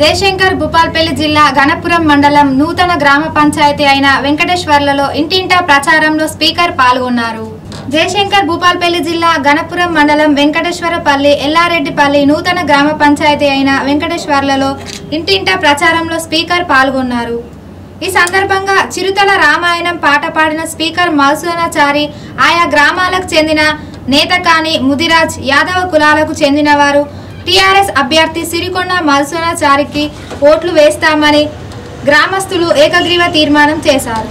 జయశంకర్ భూపాల్పల్లి జిల్లా గణపురం మండలం నూతన గ్రామ పంచాయతీ అయిన వెంకటేశ్వర్లలో ఇంటింటా ప్రచారంలో స్పీకర్ పాల్గొన్నారు. జయశంకర్ భూపాల్పల్లి జిల్లా గణపురం మండలం వెంకటేశ్వరపల్లి ఎల్లారెడ్డిపల్లి నూతన గ్రామ పంచాయతీ అయిన వెంకటేశ్వర్లలో ఇంటింటా ప్రచారంలో స్పీకర్ పాల్గొన్నారు. ఈ సందర్భంగా చిరుతల రామాయణం పాట పాడిన స్పీకర్ మల్సూనాచారి ఆయా గ్రామాలకు చెందిన నేతకాని ముదిరాజ్ యాదవ కులాలకు చెందినవారు టీఆర్ఎస్ అభ్యర్థి సిరికొండ మల్సోనాచారికి ఓట్లు వేస్తామని గ్రామస్తులు ఏకగ్రీవ తీర్మానం చేశారు.